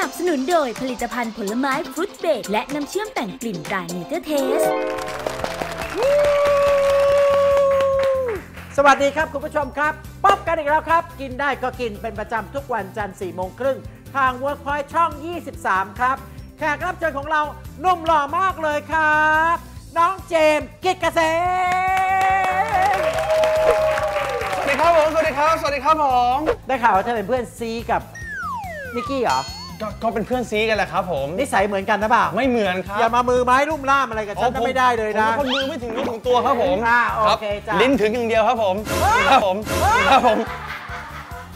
นับสนุนโดยผลิตภัณฑ์ผลไม้ฟรุตเบรดและน้ำเชื่อมแต่งกลิ่นตราเนเจอร์เทส สวัสดีครับคุณผู้ชมครับพบกันอีกแล้วครับ กินได้ก็กินเป็นประจำทุกวันจันทร์4โมงครึ่งทาง Workpoint ช่อง 23 ครับ แขกรับเชิญของเราหนุ่มหล่อมากเลยครับ น้องเจมส์กิจเกษมสวัสดีครับผม สวัสดีครับ สวัสดีครับผม ได้ข่าวว่าเธอเป็นเพื่อนซีกับนิกกี้เหรอ ก็ก็เป็นเพื่อนซีกันแหละครับผมนิสัยเหมือนกันนะเปล่าไม่เหมือนครับอย่ามามือไม้ลุ่มล่ามอะไรกับฉันผก็ไม่ได้เลยนะผมเป็นคนมือไม่ถึงนิ้วถึงตัวครับผมอ่าโอเคครับจ้ะลิ้นถึงอย่างเดียวครับผมว้าวครับผมว้าวครับผม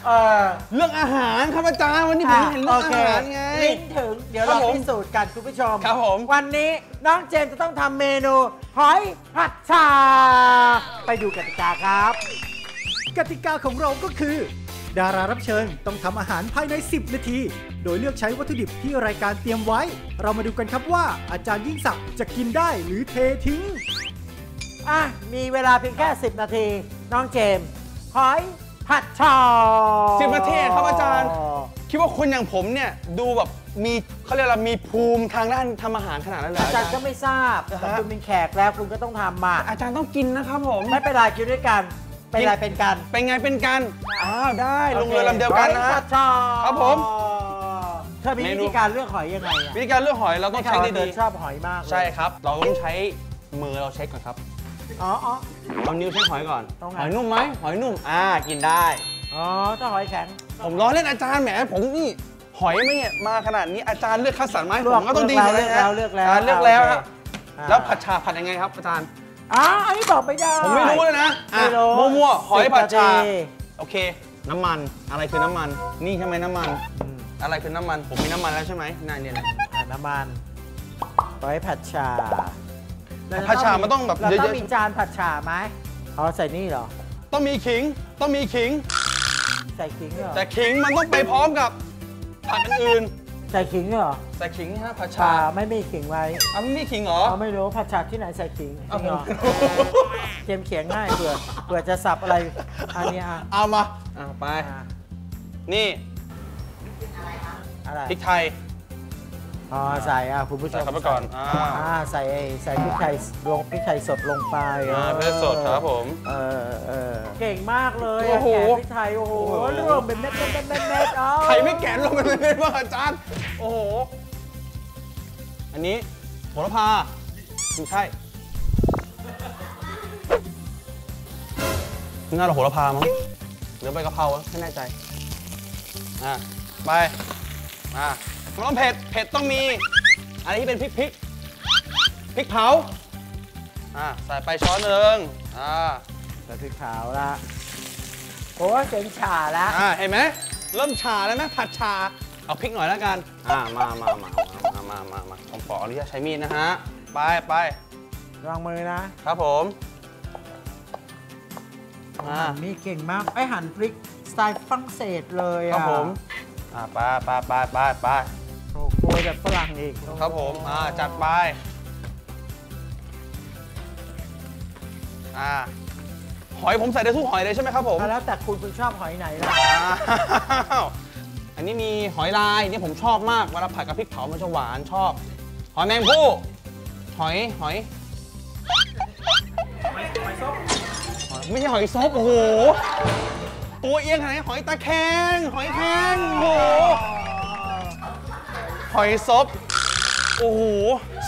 เออเรื่องอาหารครับอาจารย์วันนี้ผมเห็นเรื่องอาหารไงลิ้นถึงเดี๋ยวครัเราบผมพิสูจน์กันคุณผู้ชมครับผมวันนี้น้องเจมส์จะต้องทำเมนูหอยผัดชา ไปดูกติกาครับ กติกาของเราก็คือ ดารารับเชิญต้องทำอาหารภายใน 10 นาที โดยเลือกใช้วัตถุดิบที่รายการเตรียมไว้ เรามาดูกันครับว่าอาจารย์ยิ่งศักดิ์จะกินได้หรือเททิ้ง อะ มีเวลาเพียงแค่ 10 นาที น้องเจมส์หอยผัดชาสิบนาทีครับอาจารย์ คิดว่าคนอย่างผมเนี่ยดูแบบมีเขาเรียกอะไรมีภูมิทางด้านทำอาหารขนาดนั้นเลยอาจารย์ก็ไม่ทราบนะฮะแต่คุณเป็นแขกแล้วคุณก็ต้องทำมาอาจารย์ต้องกินนะครับผม ไม่เป็นไรกินด้วยกัน เป็นไรเป็นกัน เป็นไงเป็นกัน อ้าวได้ ลงเรือลำเดียวกันนะหอยฮะผัดชาครับผมเธอมีเมวินูธีการเลือกหอยยังไงอะวิธีการเลือกหอยเราต้องใช้ข่าวว่าเธดีอชอบหอยมากเลยๆใช่ครับ เราต้องใช้มือเราเช็คก่อนครับ อ๋ออ๋อเอานิ้วเช็คหอยก่อนต้องไงหอยนุ่มไหมหอยนุ่ม อ่า กินได้ อ๋อถ้าหอยแข็ง ผมล้อเล่นอาจารย์แหม ผมนี่หอยไม่เนี่ยมาขนาดนี้อาจารย์เลือกคัดสรรมาให้เลืผอกมก็ต้องดีเลือกแล้วเลือกแล้วาเลือกแล้วโอเคฮะอ่าแล้วผัดชาผัดยังไงครับอาจารย์ อ๋ออันนี้บอกไม่ได้ ผมไม่รู้เลยนะอะไม่รู้มั่วๆหอยผัดชาสิบนทีโอเค น้ำมัน อะไรคือน้ำมัน นี่ใช่ไหมน้ำมันอืมอะไรคือน้ำมัน ผมมีน้ำมันแล้วใช่ไหมนั่นเนี่ยนะอะน้ำมันหอยผัดชาผัดชามันต้องแบบเราเยต้องอะมีจานผัดชาไหมอ๋อใส่นี่เหรอ ๆต้องมีขิง ต้องมีขิง ใส่ขิงเหรอแต่ขิงมันต้องไปพร้อมกับผัดอื่น ใส่ขิงเหรอๆแต่ขิงนี่ฮะผัดชาชาไม่มีขิงไว้อ้าวมีขิงเหรอเราไม่รู้ผัดชาที่ไหนใส่ขิงจเอาริงเหรอผมเกมเขียงง่ายเผื่อเผื่อจะสับอะไรอันนี้อะเอามาอะไปอะนี่อะไรพริกไทย อ๋อใส่อะคุณผู้ชใส่มเข้าไปก่อนอ่า อ่าใส่ไอ้ใส่พริกไทยลงพริกไทยสดลงไปอ่าพริกไทยสดครับผม เออเออเก่งมากเลยโอ้โหแกะพริกไทยโอ้โหโอ้โห รวมเป็นเม็ดเม็ดเม็ดเม็ดเม็ดเอา ไข่ไม่แกนลงไปเลยว่าอาจารย์ โอ้โห อันนี้โหระพาไม่ใช่ น่าจะโหระพามั้งหรือใบกะเพราวะไม่แน่ใจ อะ ไป อะ มันต้องเผ็ด เผ็ดต้องมี อะไรที่เป็นพริกพริกพริกเผา อะใส่ไปช้อนหนึ่งอ่าใส่พริกขาวละโอ้ยเจ๋งฉ่าละอ่าเห็นไหมเริ่มชาแล้วไหมผัดชาเอาพริกหน่อยแล้วกัน อ่ามามามามามามามาผมขออนุญาตใช้มีดนะฮะ ไปไปวางมือนะ ครับผมอ่ามีเก่งมากไอหั่นพริกสไตล์ฝรั่งเศสเลยครัอะบผม อ่าไปไปไปไปไป โอ้โหแบบฝรั่งอีกครับผมอ่าจัดไปอ่าหอยผมใส่ได้ทุกหอยเลยใช่ไหมครับผมอะแล้วแต่คุณคุณชอบหอยไหนล่ะอ้าวอันนี้มีหอยลายนี่ผมชอบมากเวลาผัดกับพริกเผามันจะหวานชอบ หอยแมงผู้หอยหอยไม่ใช่หอยซบโอ้โหตัวเอียงขนาดไหนหอยตะแคงหอยแคงโอ้โหห อยซบโอ้โห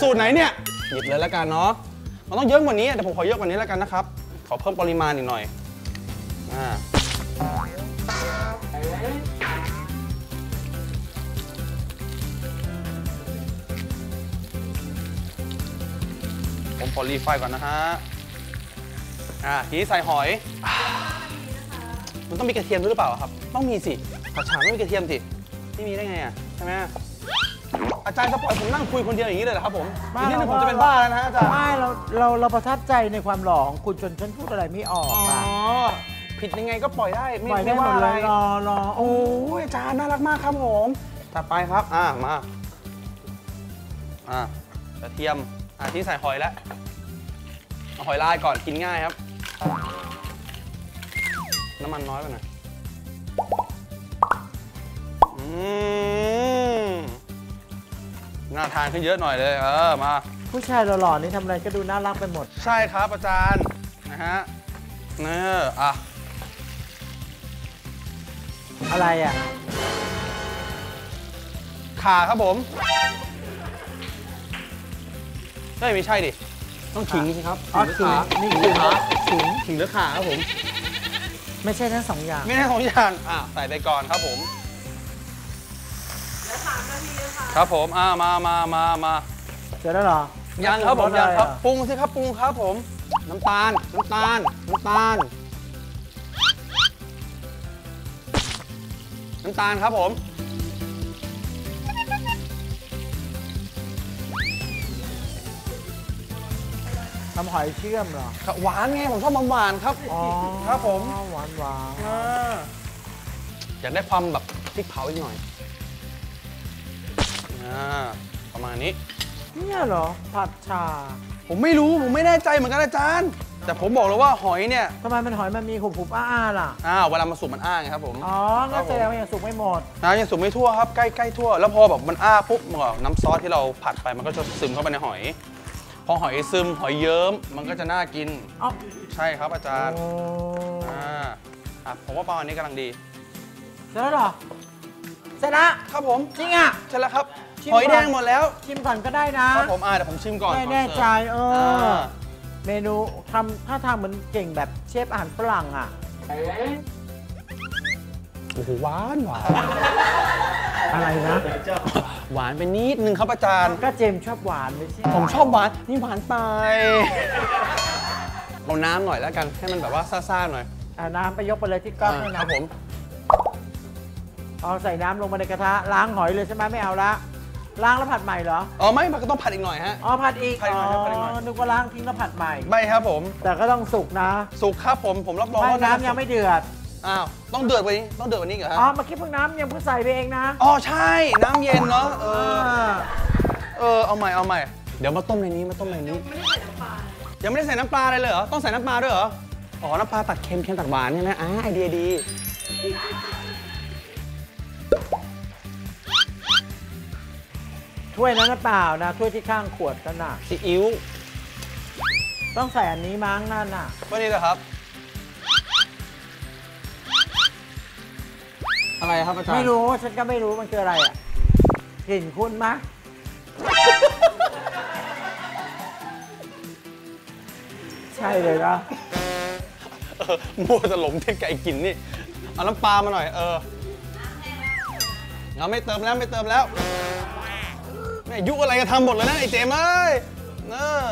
สูตรไหนเนี่ยหยิบเลยแล้วกันเนาะมันต้องเยอะกว่านี้แต่ผมขอเยอะกว่านี้แล้วกันนะครับขอเพิ่มปริมาณอีกหน่อยอ่าผมขอรีไฟก่อนนะฮะอ่าทีนี้ใส่หอยมันต้องมีกระเทียมด้วยหรือเปล่าครับ ต้องมีสิผัดฉาไม่มีกระเทียมสิไม่มีได้ไงอะใช่ไหม อาจารย์จะปล่อยผมนั่งคุยคนเดียวอย่างนี้เลยเหรอครับผมอีกนิดนึงผมจะเป็นบ้าแล้วนะอาจารย์ไม่เราเราเราประทับใจในความหล่อของคุณจนฉันพูดอะไรไม่ออกอ๋ออะผิดยังไงก็ปล่อยได้ไม่ปล่อยได้ไม่หมว่าดอะไรเลยรอรอโอ้โอ้ยอาจารย์น่ารักมากครับผมถัดไปครับอ่ามาอ่ากระเทียมอ่าที่ใส่หอยแล้วเอาหอยลายก่อนกินง่ายครับ น้ำมันน้อยไปหน่อยอืม น่าทานขึ้นเยอะหน่อยเลย เออมา ผู้ชายหล่อๆนี่ทำอะไรก็ดูน่ารักไปหมด ใช่ครับอาจารย์นะฮะเนออะอะไรอะขาครับผมเฮ้ยไม่ใช่ดิ ต้องขิงสิครับอ๋อขิงหรือขาขิงนี่ขิงหรือขาขิงขิงหรือขาครับผม ไม่ใช่ทั้งสองอย่าง ไม่ใช่ของอย่างอะใส่ไปก่อนครับผม ครับผมอ่ามามามามาเสร็จแล้วเหรอยังครับผมปงยังครับอะไอะปรุงสิครับปรุงครับผม น้ำตาลน้ำตาลน้ำตาล น้ำตาลครับผม ทำหอยเชื่อมเหรอครับหวานไงผมชอบหวานๆครับอ๋อครับผมหวานหวานอ่าอยากได้ความแบบพริกเผาอีกหน่อย อ่าประมาณนี้ เนี่ยเหรอ ผัดชาผมไม่รู้ผมไม่แน่ใจเหมือนกันอาจารย์ แต่ผมบอกเลยว่าหอยเนี่ยทำไมมันหอยมันมีหุบหุบๆอ้าๆล่ะ อ้าวเวลามาสุกมันอ้าไงครับผมอ๋องั้นแสดงว่ายังสุกไม่หมดน้ำยังสุกไม่ทั่วครับใกล้ใกล้ทั่ว แล้วพอแบบมันอ้าปุ๊บมันก็น้ำซอสที่เราผัดไปมันก็จะซึมเข้าไปในหอย พอหอยซึมหอยเยิ้มมันก็จะน่ากิน เอ้าใช่ครับอาจารย์ โอ้อ่าอะผมว่าประมาณนี้กำลังดี เสร็จแล้วเหรอ เสร็จแล้ว ครับผมจริงอะใช่แล้วครับ ชิมหอยแดงก่อนหมดแล้วชิมก่อนก็ได้นะครับผมอ่าเดี๋ยวผมชิมก่อนไม่ก่อนแน่ใจเสิร์ฟเออ่อาเมนูทำถ้าทางเหมือนเก่งแบบเชฟอาหารฝรั่งอะโอ้โหหวานหวานอะไรนะหวานไปนิดนึงครับอาจารย์ก็เจมส์ชอบหวานไม่ใช่ผมชอบหวานนี่หวานไปเอาน้ำหน่อยแล้วกันให้มันแบบว่าซ่าๆหน่อยเอาน้ำไปยกไปเลยที่ก๊อกอ่านี่คนะรับผมเอาใส่น้ำลงมาในกระทะล้างหอยเลยใช่ไหมไม่เอาละ ล้างแล้วผัดใหม่เหรอ อ๋อไม่มันก็ต้องผัดอีกหน่อยฮะ อ๋อผัดอีกผัดอีกหน่อยครับผัดอีกหน่อย นึกว่าล้างทิ้งแล้วผัดใหม่ ไม่ครับผม แต่ก็ต้องสุกนะ สุกครับผมผมรับรองไม่ว่าน้ำยังไม่เดือด อ้าวต้องเดือดกว่านี้ต้องเดือดกว่านี้เหรอฮะ อ๋อเมื่อกี้เพิ่งน้ำยังเพิ่งใส่ไปเองนะ อ๋อใช่น้ำเย็นเนาะเออาเออเอาใหม่เอาใหม่ เดี๋ยวมาต้มในนี้มาต้มในนี้ ยังไม่ได้ใส่น้ำปลาอะไรเลยเหรอต้องใส่น้ำปลาด้วยเหรอ อ๋อน้ำปลาตัดเค็มเค็มตัดหวานใช่ไหมอ่าไอเดียดี ถ้วยนั้นนะเปล่านะถ้วยที่ข้างขวดนั่นน่ะซีอิ๊วต้องใส่อันนี้มั้งนั่นน่ะก็นี่แหละครับ อะไรครับอาจารย์ไม่รู้ฉันก็ไม่รู้มันคืออะไรอะกลิ่นคุ้นมะใช่เลยนะเออมัวจะหลงเทศไก่กินนี่ เอาน้ำปลามาหน่อย เออเอาไม่เติมแล้วไม่เติมแล้วแม่ยุอะไรก็ทำหมดเลยนะไอ้เจมส์เอ้ยเออ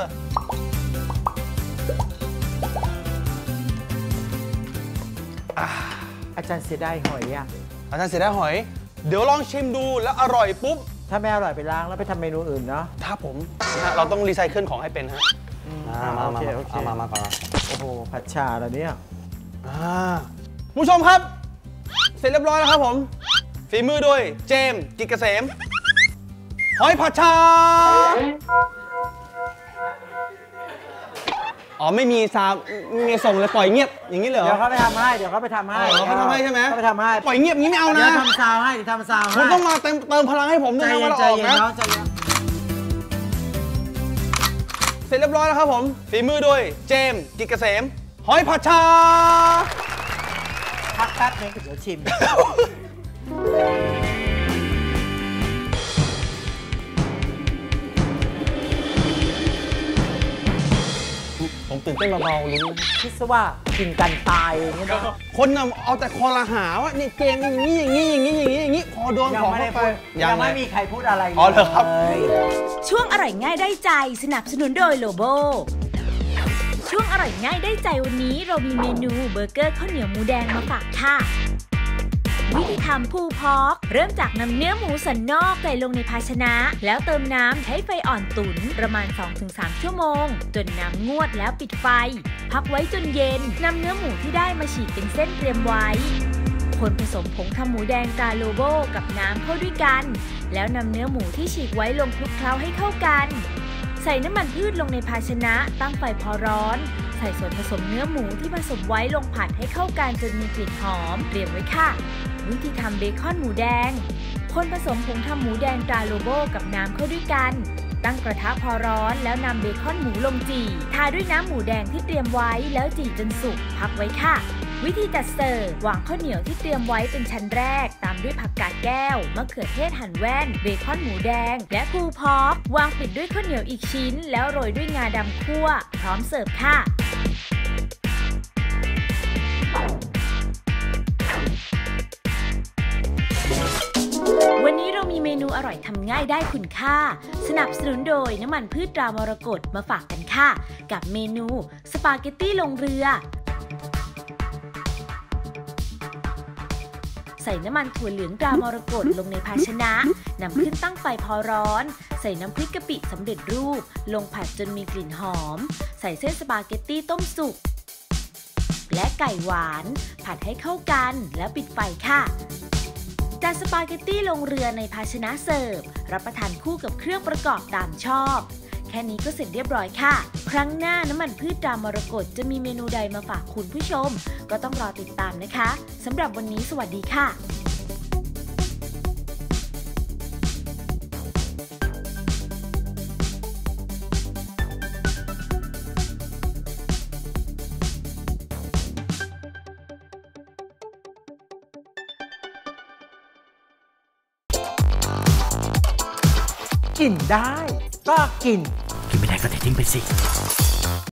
อาจารย์เสียดายหอยอะอาจารย์เสียดายหอย เดี๋ยวลองชิมดูแล้วอร่อยปุ๊บ ถ้าไม่อร่อยไปล้างแล้วไปทำเมนูอื่นเนาะถ้าผมนะฮะเราต้องรีไซเคิลของให้เป็นฮะอ่ามาโอมาเคโอเคเอามามาก่อนมาโอ้โหผัดชาแล้วเนี่ยอ่าผู้ชมครับ เสร็จเรียบร้อยแล้วครับผม ฝีมือโดยเจมส์กิจเกษม หอยผัดชา อ๋อไม่มีซาวไม่มีส่งเลยปล่อยเงียบอย่างนี้เลยเหรเดี๋ยวอเขาไปทำให้ เดี๋ยวเขาไปทำให้อ๋อเขาทำให้ใช่ไหม เขาไปทำให้ ปล่อยเงียบอย่างนี้ไม่เอาเดี๋นะยวทำซาวให้เดี๋ยวทำซาวให้คุณต้องมาเติมเติมพลังให้ผมด้ใจวยนะเย็เวนลาใจออกเย็นนะเนาะใจเย็นเสร็จเรียบร้อยแล้วครับผมฝีมือโดยเจมส์กิจเกษม หอยผัดชาพักแป๊บนึงเดี๋ยวชิม ผมตื่นเต้นเบาๆลุ้นคิดซะว่ากินกันตายอย่างเงี้ยเนอะคนน่ะเอาแต่คอละหาว่านี่เกมอย่างนี้อย่างนี้อย่างนี้อย่างนี้อย่างนี้พอโดนยังของไม่ได้เข้าไปพูดยังไม่มีใครพูดอะไรอ๋อเหรอครับเลยช่วงอร่อยง่ายได้ใจสนับสนุนโดยโลโบ ช่วงอร่อยง่ายได้ใจวันนี้เรามีเมนูเบอร์เกอร์ข้าวเหนียวหมูแดงมาฝากค่ะ วิธีทำพูพอก เริ่มจากนำเนื้อหมูสันนอกใส่ลงในภาชนะ แล้วเติมน้ำใช้ไฟอ่อนตุ๋นประมาณ 2-3 ชั่วโมง จนน้ำงวดแล้วปิดไฟ พักไว้จนเย็นนำเนื้อหมูที่ได้มาฉีกเป็นเส้นเตรียมไว้ คนผสมผงทำหมูแดงตาโลโบกับน้ำเข้าด้วยกัน แล้วนำเนื้อหมูที่ฉีกไว้ลงคลุกเคล้าให้เข้ากัน ใส่น้ำมันพืชลงในภาชนะตั้งไฟพอร้อนใส่ส่วนผสมเนื้อหมูที่ผสมไว้ลงผัดให้เข้ากันจนมีกลิ่นหอม เตรียมไว้ค่ะ วิธีทำเบคอนหมูแดง คนผสมผงทำหมูแดงตราโลโบกับน้ำเข้าด้วยกัน ตั้งกระทะพอร้อนแล้วนำเบคอนหมูลงจี่ ทาด้วยน้ำหมูแดงที่เตรียมไว้แล้วจี่จนสุกพักไว้ค่ะ วิธีจัดเสิร์ฟวางข้าวเหนียวที่เตรียมไว้เป็นชั้นแรก ตามด้วยผักกาดแก้วมะเขือเทศหั่นแว่น เบคอนหมูแดง และพูพอกวางปิดด้วยข้าวเหนียวอีกชิ้น แล้วโรยด้วยงาดำคั่ว พร้อมเสิร์ฟค่ะ เมนูอร่อยทำง่ายได้คุณค่า สนับสนุนโดยน้ำมันพืชตรามรกตมาฝากกันค่ะ กับเมนูสปาเกตตี้ลงเรือ ใส่น้ำมันถั่วเหลืองตรามรกตลงในภาชนะนำขึ้นตั้งไฟพอร้อน ใส่น้ำพริกกะปิสำเร็จรูป ลงผัดจนมีกลิ่นหอม ใส่เส้นสปาเกตตี้ต้มสุกและไก่หวาน ผัดให้เข้ากันแล้วปิดไฟค่ะ จัดสปาเกตตี้ลงเรือในภาชนะเสิร์ฟ รับประทานคู่กับเครื่องประกอบตามชอบ แค่นี้ก็เสร็จเรียบร้อยค่ะ ครั้งหน้าน้ำมันพืชตรามรกตจะมีเมนูใดมาฝากคุณผู้ชม ก็ต้องรอติดตามนะคะสำหรับวันนี้สวัสดีค่ะ กินได้ ก็กิน กินไม่ได้ก็เททิ้งไปสิ